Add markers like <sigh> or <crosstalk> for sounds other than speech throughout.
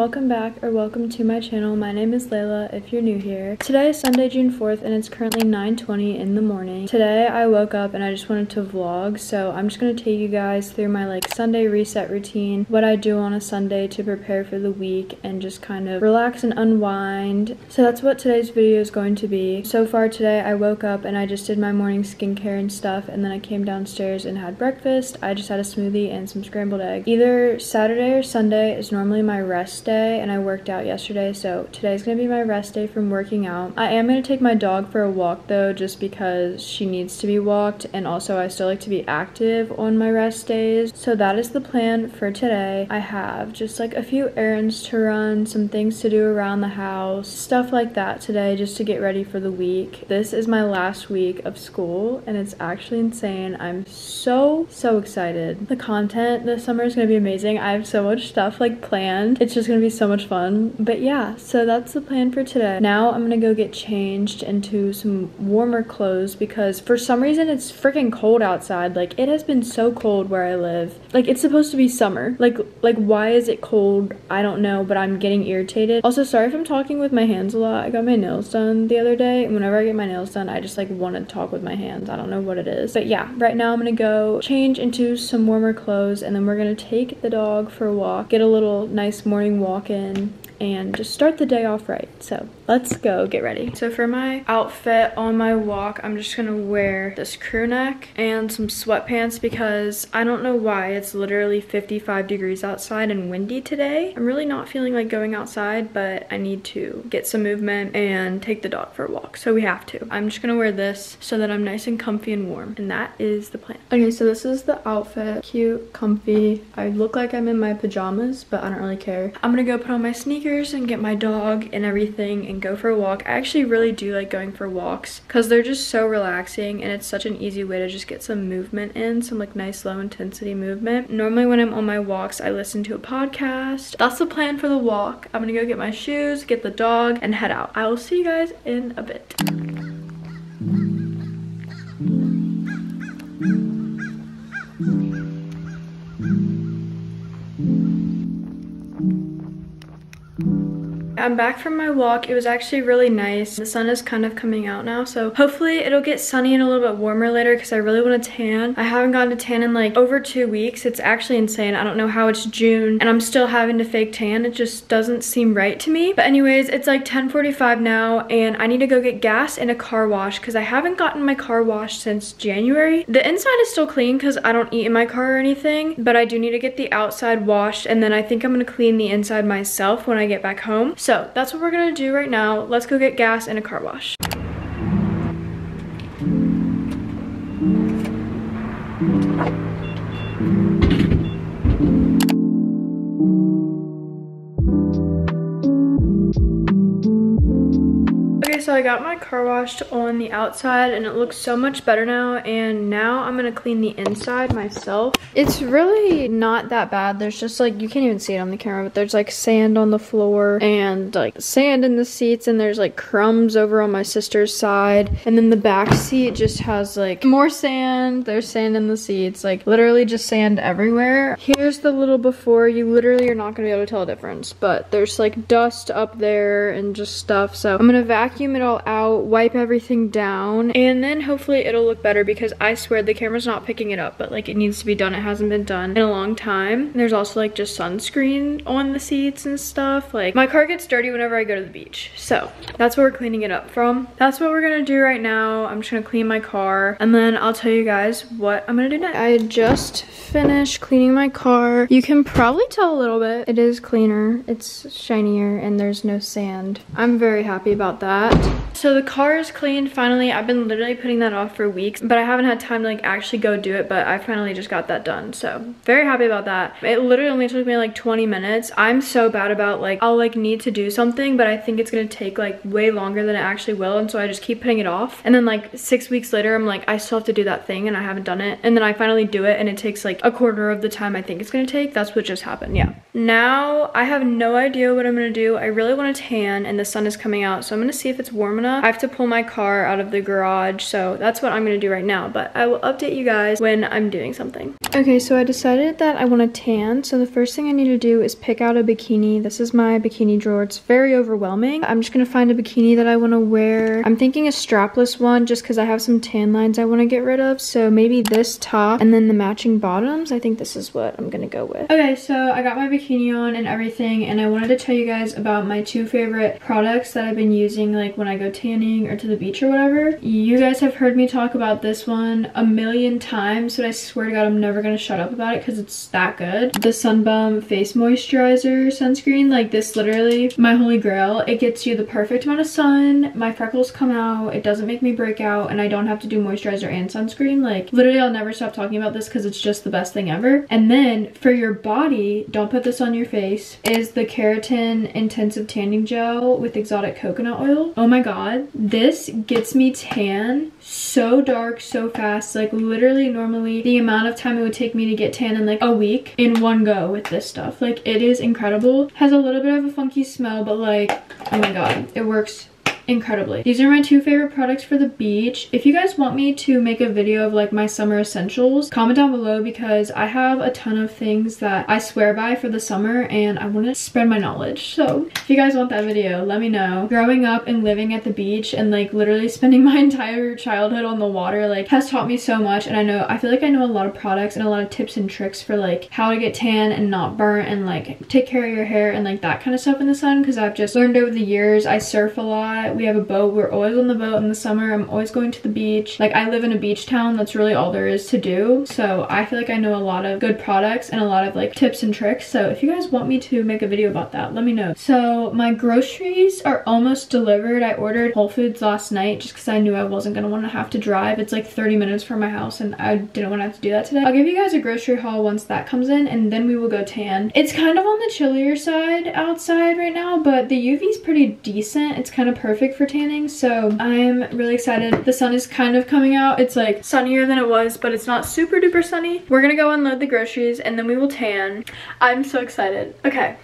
welcome back or welcome to my channel. My name is Layla if you're new here. Today is Sunday, June 4th and it's currently 9.20 in the morning. Today I woke up and I just wanted to vlog so I'm just going to take you guys through my like Sunday reset routine, what I do on a Sunday to prepare for the week and just kind of relax and unwind. So that's what today's video is going to be. So far today I woke up and I just did my morning skincare and stuff and then I came downstairs and had breakfast. I just had a smoothie and some scrambled egg. Either Saturday or Sunday is normally my rest day and I worked out yesterday, so today's gonna be my rest day from working out. I am gonna take my dog for a walk though, just because she needs to be walked and also I still like to be active on my rest days. So that is the plan for today. I have just like a few errands to run, some things to do around the house, stuff like that today just to get ready for the week. This is my last week of school and it's actually insane. I'm so, so excited. The content this summer is gonna be amazing. I have so much stuff like planned. It's just gonna be so much fun. But yeah, so that's the plan for today. Now I'm gonna go get changed into some warmer clothes because for some reason it's freaking cold outside. Like it has been so cold where I live. Like it's supposed to be summer. Like like why is it cold? I don't know, but I'm getting irritated. Also, sorry if I'm talking with my hands a lot. I got my nails done the other day and whenever I get my nails done, I just like want to talk with my hands. I don't know what it is. But yeah, right now I'm gonna go change into some warmer clothes and then we're gonna take the dog for a walk, get a little nice morning walk walk in and just start the day off right. So let's go get ready. So for my outfit on my walk, I'm just gonna wear this crew neck and some sweatpants because I don't know why it's literally 55 degrees outside and windy today. I'm really not feeling like going outside, but I need to get some movement and take the dog for a walk. So we have to. I'm just gonna wear this so that I'm nice and comfy and warm. And that is the plan. Okay, so this is the outfit. Cute, comfy. I look like I'm in my pajamas, but I don't really care. I'm gonna go put on my sneakers and get my dog and everything and go for a walk. I actually really do like going for walks because they're just so relaxing and it's such an easy way to just get some movement in, some like nice low intensity movement. Normally when I'm on my walks, I listen to a podcast. That's the plan for the walk. I'm gonna go get my shoes, get the dog, and head out. I will see you guys in a bit. I'm back from my walk. It was actually really nice. The sun is kind of coming out now, so hopefully it'll get sunny and a little bit warmer later because I really want to tan. I haven't gone to tan in like over two weeks. It's actually insane. I don't know how it's June and I'm still having to fake tan. It just doesn't seem right to me. But anyways, it's like 10.45 now and I need to go get gas and a car wash because I haven't gotten my car washed since January. The inside is still clean because I don't eat in my car or anything, but I do need to get the outside washed and then I think I'm going to clean the inside myself when I get back home. So so that's what we're gonna do right now. Let's go get gas and a car wash. So I got my car washed on the outside and it looks so much better now and now I'm gonna clean the inside myself. It's really not that bad. There's just like, you can't even see it on the camera, but there's like sand on the floor and like sand in the seats and there's like crumbs over on my sister's side. And then the back seat just has like more sand. There's sand in the seats, like literally just sand everywhere. Here's the little before. You literally are not gonna be able to tell a difference, but there's like dust up there and just stuff. So I'm gonna vacuum vacuum it all out, wipe everything down, and then hopefully it'll look better because I swear the camera's not picking it up, but like it needs to be done. It hasn't been done in a long time. And there's also like just sunscreen on the seats and stuff. Like my car gets dirty whenever I go to the beach. So that's what we're cleaning it up from. That's what we're gonna do right now. I'm just gonna clean my car and then I'll tell you guys what I'm gonna do next. I just finished cleaning my car. You can probably tell a little bit. It is cleaner, it's shinier, and there's no sand. I'm very happy about that. So the car is clean finally. I've been literally putting that off for weeks, but I haven't had time to like actually go do it, but I finally just got that done. So very happy about that. It literally only took me like 20 minutes. I'm so bad about like, I'll like need to do something, but I think it's gonna take like way longer than it actually will. And so I just keep putting it off. And then like six weeks later, I'm like, I still have to do that thing and I haven't done it. And then I finally do it and it takes like a quarter of the time I think it's gonna take. That's what just happened, yeah. Now I have no idea what I'm gonna do. I really wanna tan and the sun is coming out. So I'm gonna see if it's warm enough. I have to pull my car out of the garage. So that's what I'm gonna do right now. But I will update you guys when I'm doing something. Okay, so I decided that I wanna tan. So the first thing I need to do is pick out a bikini. This is my bikini drawer. It's very overwhelming. I'm just gonna find a bikini that I wanna wear. I'm thinking a strapless one just because I have some tan lines I wanna get rid of. So maybe this top and then the matching bottoms. I think this is what I'm gonna go with. Okay, so I got my bikini on and everything and I wanted to tell you guys about my two favorite products that I've been using like when I go tanning or to the beach or whatever. You guys have heard me talk about this one a million times but I swear to god I'm never gonna shut up about it because it's that good. The Sun Bum Face Moisturizer Sunscreen, like this literally my holy grail. It gets you the perfect amount of sun, my freckles come out, it doesn't make me break out and I don't have to do moisturizer and sunscreen. Like literally I'll never stop talking about this because it's just the best thing ever. And then for your body, don't put this on your face, is the Carroten Intensive Tanning Gel with exotic coconut oil. Oh my god, this gets me tan so dark so fast. Like literally normally the amount of time it would take me to get tan in like a week in one go with this stuff. Like it is incredible. Has a little bit of a funky smell but like oh my god it works incredibly. These are my two favorite products for the beach. If you guys want me to make a video of like my summer essentials, comment down below because I have a ton of things that I swear by for the summer and I want to spread my knowledge. So if you guys want that video, let me know. Growing up and living at the beach and like literally <laughs> spending my entire childhood on the water like has taught me so much and I know I feel like I know a lot of products and a lot of tips and tricks for like how to get tan and not burn and like take care of your hair and like that kind of stuff in the sun because I've just learned over the years. I surf a lot we have a boat. We're always on the boat in the summer. I'm always going to the beach. Like I live in a beach town. That's really all there is to do. So I feel like I know a lot of good products and a lot of like tips and tricks. So if you guys want me to make a video about that, let me know. So my groceries are almost delivered. I ordered Whole Foods last night just because I knew I wasn't going to want to have to drive. It's like 30 minutes from my house and I didn't want to have to do that today. I'll give you guys a grocery haul once that comes in and then we will go tan. It's kind of on the chillier side outside right now, but the UV is pretty decent. It's kind of perfect for tanning so I'm really excited. The sun is kind of coming out. It's like sunnier than it was but it's not super duper sunny. We're gonna go unload the groceries and then we will tan. I'm so excited. Okay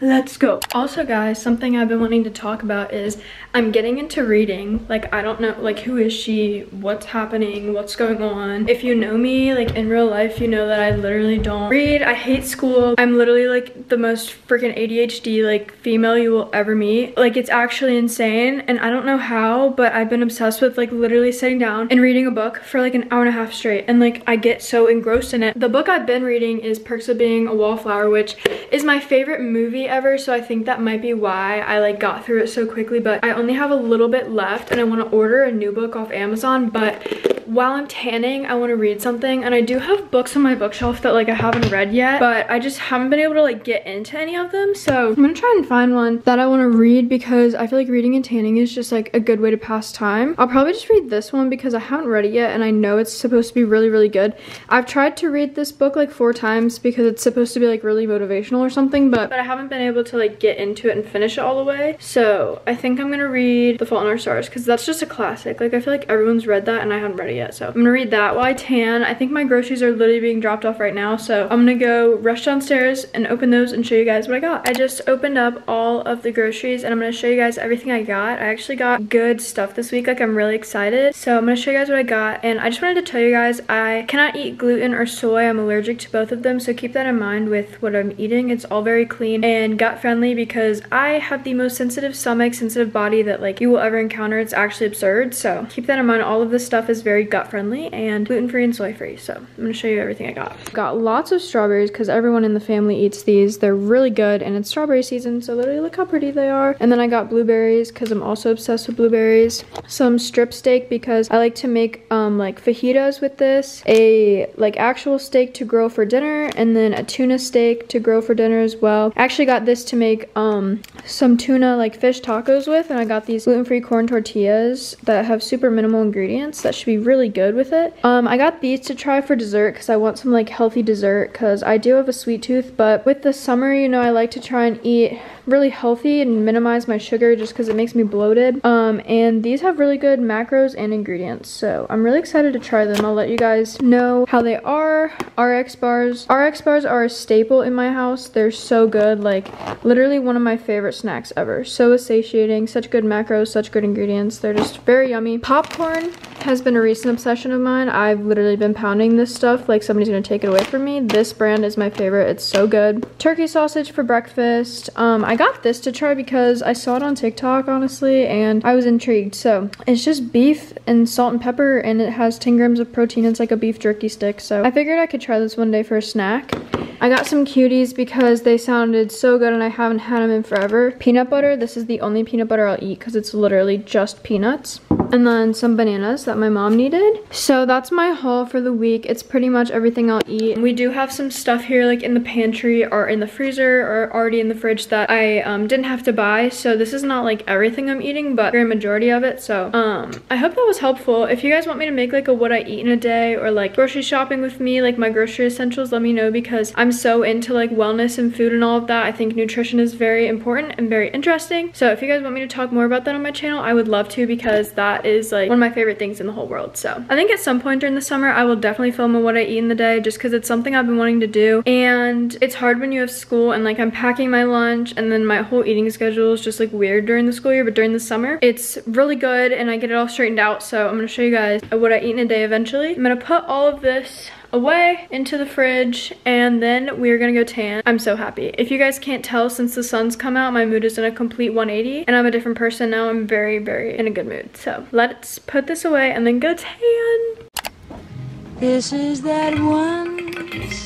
let's go. Also guys something i've been wanting to talk about is i'm getting into reading. Like i don't know like who is she? What's happening? What's going on? If you know me like in real life you know that i literally don't read. I hate school. I'm literally like the most freaking adhd like female you will ever meet. Like it's actually insane and i don't know how but i've been obsessed with like literally sitting down and reading a book for like an hour and a half straight and like i get so engrossed in it. The book i've been reading is perks of being a wallflower which is my favorite movie ever so I think that might be why I like got through it so quickly but I only have a little bit left and I want to order a new book off Amazon but while I'm tanning, I want to read something. And I do have books on my bookshelf that like I haven't read yet, but I just haven't been able to like get into any of them. So I'm gonna try and find one that I want to read because I feel like reading and tanning is just like a good way to pass time. I'll probably just read this one because I haven't read it yet and I know it's supposed to be really, really good. I've tried to read this book like four times because it's supposed to be like really motivational or something, but, but I haven't been able to like get into it and finish it all the way. So I think I'm gonna read The Fault in Our Stars because that's just a classic. Like I feel like everyone's read that and I haven't read it yet. So I'm gonna read that while I tan. I think my groceries are literally being dropped off right now. So I'm gonna go rush downstairs and open those and show you guys what I got. I just opened up all of the groceries and I'm gonna show you guys everything I got. I actually got good stuff this week. Like I'm really excited. So I'm gonna show you guys what I got. And I just wanted to tell you guys I cannot eat gluten or soy. I'm allergic to both of them. So keep that in mind with what I'm eating. It's all very clean and gut friendly because I have the most sensitive stomach, sensitive body that like you will ever encounter. It's actually absurd. So keep that in mind. All of this stuff is very gut friendly and gluten-free and soy-free. So I'm gonna show you everything I got. Got lots of strawberries because everyone in the family eats these. They're really good and it's strawberry season, so literally look how pretty they are. And then I got blueberries because I'm also obsessed with blueberries. Some strip steak because I like to make um, like fajitas with this. A like actual steak to grill for dinner and then a tuna steak to grill for dinner as well. I actually got this to make um, some tuna like fish tacos with and I got these gluten-free corn tortillas that have super minimal ingredients that should be really good with it. Um, I got these to try for dessert because I want some like healthy dessert because I do have a sweet tooth but with the summer you know I like to try and eat really healthy and minimize my sugar just because it makes me bloated. Um, and these have really good macros and ingredients. So I'm really excited to try them. I'll let you guys know how they are. RX bars. RX bars are a staple in my house. They're so good. Like literally one of my favorite snacks ever. So satiating, such good macros, such good ingredients. They're just very yummy. Popcorn has been a recent obsession of mine. I've literally been pounding this stuff like somebody's gonna take it away from me. This brand is my favorite. It's so good. Turkey sausage for breakfast. Um, I I got this to try because I saw it on TikTok, honestly, and I was intrigued. So it's just beef and salt and pepper, and it has 10 grams of protein. It's like a beef jerky stick. So I figured I could try this one day for a snack. I got some cuties because they sounded so good and I haven't had them in forever. Peanut butter, this is the only peanut butter I'll eat because it's literally just peanuts. And then some bananas that my mom needed. So that's my haul for the week. It's pretty much everything I'll eat. We do have some stuff here like in the pantry or in the freezer or already in the fridge that I um, didn't have to buy. So this is not like everything I'm eating, but very majority of it. So um, I hope that was helpful. If you guys want me to make like a what I eat in a day or like grocery shopping with me, like my grocery essentials, let me know because I'm so into like wellness and food and all of that. I think nutrition is very important and very interesting. So if you guys want me to talk more about that on my channel, I would love to because that is like one of my favorite things in the whole world. So I think at some point during the summer, I will definitely film a what I eat in the day just because it's something I've been wanting to do. And it's hard when you have school and like I'm packing my lunch and then my whole eating schedule is just like weird during the school year, but during the summer, it's really good and I get it all straightened out. So I'm gonna show you guys what I eat in a day eventually. I'm gonna put all of this away into the fridge and then we're gonna go tan. I'm so happy. If you guys can't tell since the sun's come out, my mood is in a complete 180 and I'm a different person now. I'm very, very in a good mood. So let's put this away and then go tan. This is that life.